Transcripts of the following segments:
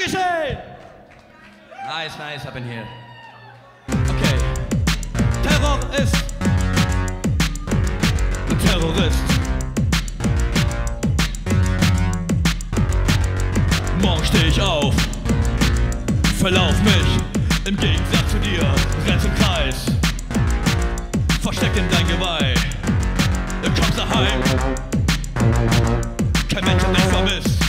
Dankeschön! Nice, nice, up in here. Okay. Terrorist. Ein Terrorist. Morgen steh ich auf, verlauf mich, im Gegensatz zu dir, rennt im Kreis, versteckt in dein Geweih, du kommst daheim, kein Mensch hat dich vermisst,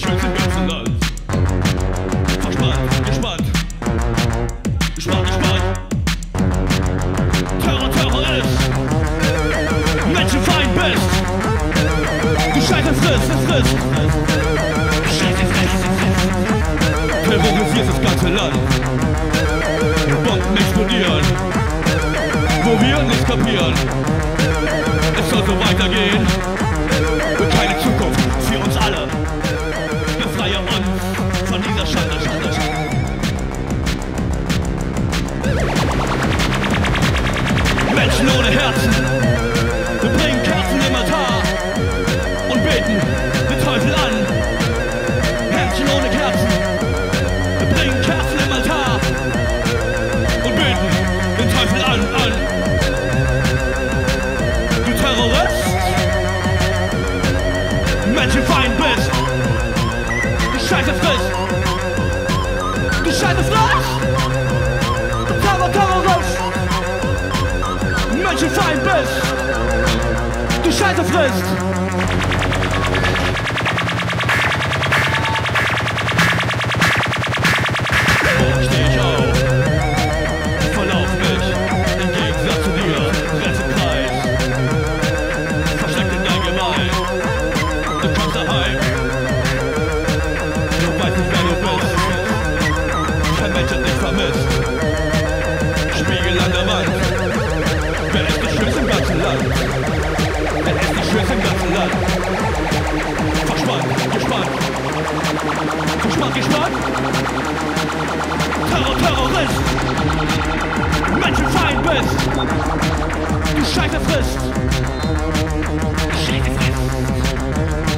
schönste ganzen Land, verspannt, gespannt, gespannt, gespannt, Terror, Terrorist, Menschenfeind bist. Du. Scheiße frisst, es frisst. Terrorisierst das ganze Land. Bomben explodieren, wo wir nichts kapieren. Es soll so weitergehen. Keine Zukunft für uns alle. Befreie uns von dieser Schande. Menschen ohne Herzen. Wir bringen Kerzen im Altar und beten den Teufel an. Menschen ohne Kerzen. Wir bringen Kerzen im Altar und beten den Teufel an, du Gespannt, gespannt. Terror, Terrorist. Menschenfeind bist. Du Scheiße frisst. Scheiße frisst.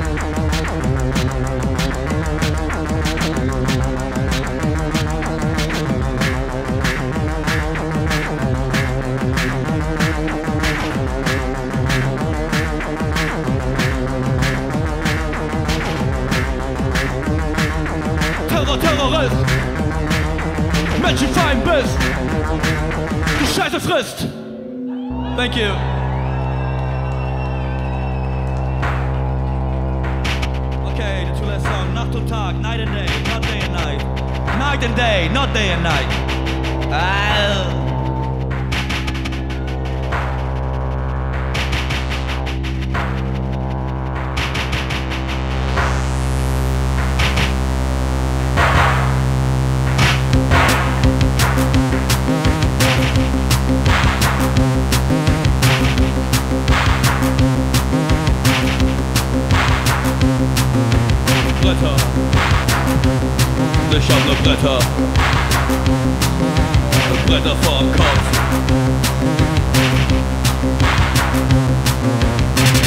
Scheiße. Thank you. Okay, the two last song. Nacht und Tag, night and day, not day and night. Night and day, not day and night. Ah. Ich hab ne Blätter. Blätter vorm Kopf.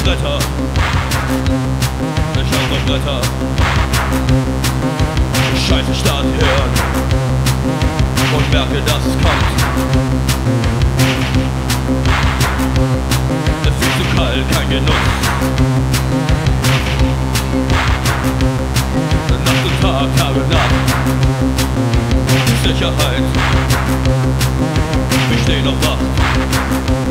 Blätter. Ich hab ne Blätter. Scheiße Stadt hören. Und merke, dass es kommt. Es ist zu kalt, kein Genuss. Nacht und Tag, Tag und Nacht. Sicherheit. Wir stehen auf Wacht.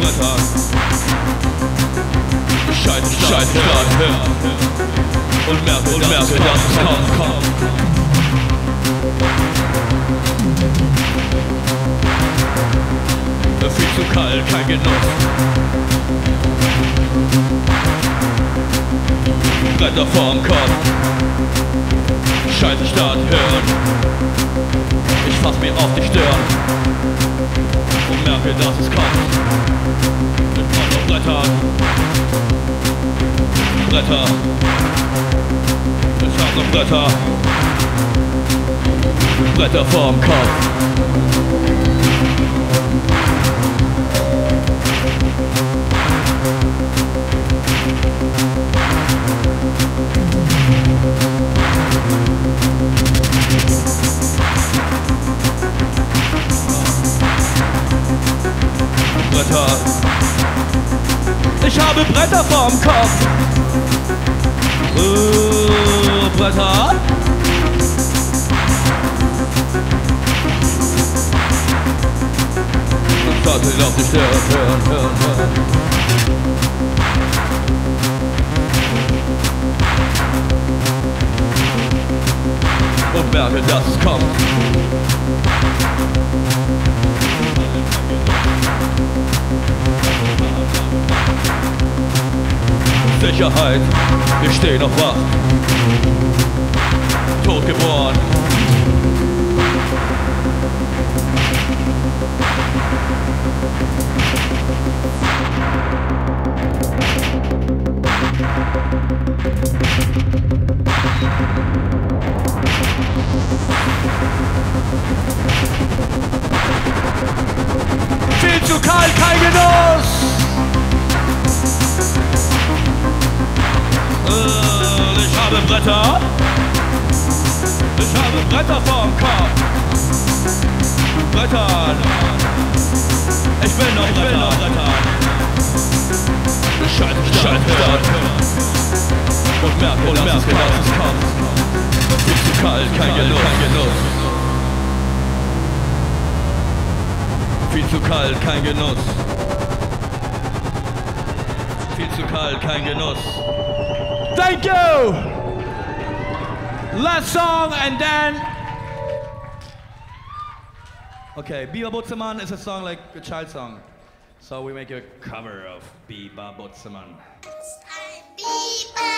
Blätter. Scheiße, Scheiße, hör. Und merke, und merke, dass es kommt, kommt. Viel zu kalt, kein Genuss. Bretter vorm Kopf. Scheiße Stadt hören. Ich fass mir auf die Stirn und merke, dass es kommt. Mit meinen Brettern. Bretter. Ich hab noch Bretter. Bretter vorm Kopf. Bretter. Ich habe Bretter vorm Kopf. Äh, Bretter. Starte ich auf die Stirn, hören, hören, hören. Dass es kommt. Sicherheit, ich steh noch wach. Tot Bretter. Ich habe Bretter vorm Kopf. Brettern. Ich will noch Bretter. Noch Bretter. Scheiße, Scheiße, Und merke, und merke, dass es kommt. Viel zu kalt. Kein Genuss. Viel zu kalt, kein Genuss. Viel zu kalt, kein Genuss. Thank you. Last song and then. Okay, Biba Butzemann is a song like a child song. So we make a cover of Biba Butzemann. Ein Biber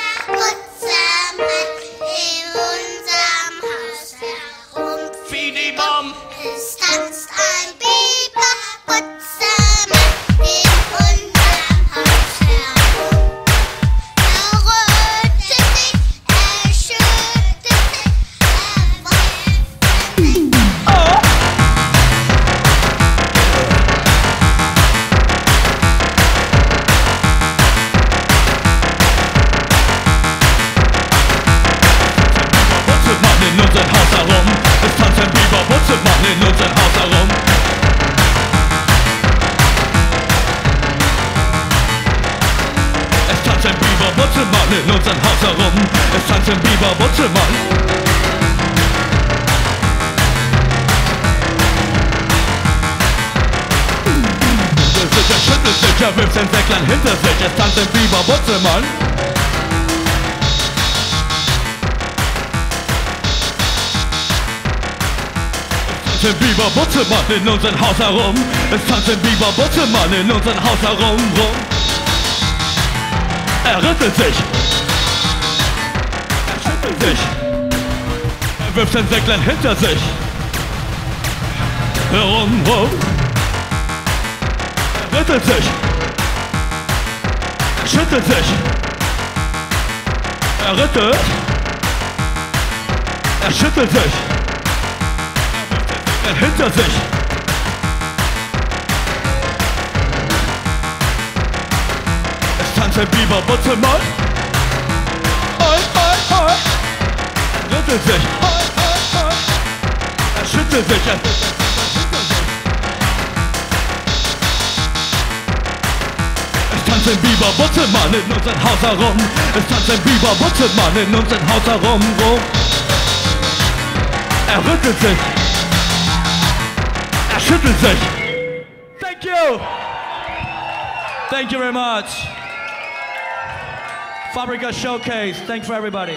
in unserem Haus herum. Es tanzt ein Biber Butzemann in unserem Haus herum. Es tanzt ein Biber Butzemann. Er schüttelt sich, er wirft sein Säcklein hinter sich. Es tanzt ein Biber Butzemann. Tanzt ein Biber Butzemann in unserem Haus herum. Es tanzt ein Biber Butzemann in unserem Haus herum. Rum. Er rüttelt sich. Er schüttelt sich. Er wirft sein Säcklein hinter sich. Herum, rum. Er rüttelt sich. Er schüttelt sich. Er rüttelt. Er schüttelt sich. Er hinter sich. Es tanzt ein Biber Butzemann. Oi, oi, oi. Er rüttelt sich. Oi, oi, oi. Er schüttelt sich. Er Es tanzt ein Biber Butzemann in unserem Haus herum. Es tanzt ein Biber Butzemann in unserem Haus herum. Rum. Er rüttelt sich. Sich. Thank you. Thank you very much. Fabrica Showcase. Thanks for everybody.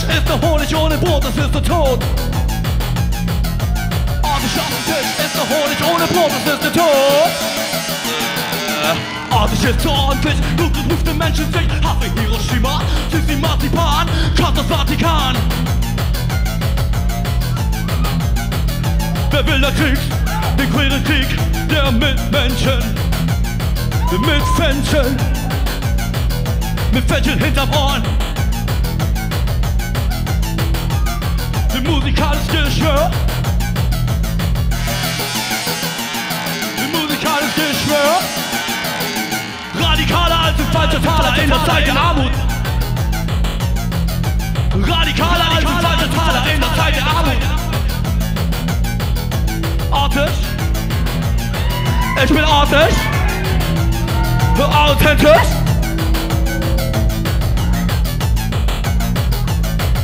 Tisch ist der Honig ohne Brot, das ist der Tod. Artig auf dem Tisch ist der Honig ohne Brot, das ist der Tod. Artig ist so ordentlich, ruft den Menschen sich, Hasse Hiroshima, Sisi Marzipan, Kraft das Vatikan. Wer will der Krieg? Den queeren Krieg der Mitmenschen. Mit Fenchel. Mit Fenchel hinterm Ohren. Ein musikalisches Geschwör. Ein musikalisches Geschwör. Radikaler als ein falscher Taler in der Zeit der Armut. Radikaler als ein falscher Taler in der Zeit der Armut. Artig. Ich bin artig. Authentisch.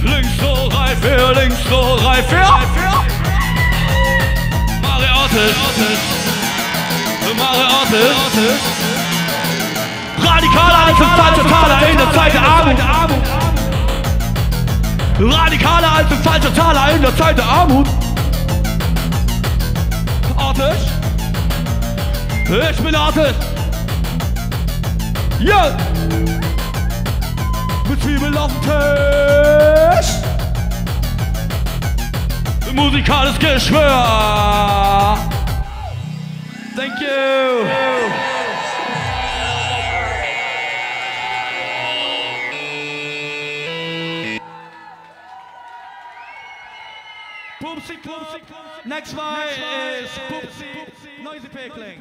Links so reif für, links so reif für. Mare artig. Mare artig. Radikaler als ein falscher Taler in der Zeit der Armut. Radikaler als ein falscher Taler in der Zeit der Armut. Artig. Ich bin artig. Ja. Mit Zwiebeln auf dem Tisch. Musikales Geschwör. Thank you. Poopsie, poopsie, Next one is Poopsie, Noisy Pickling.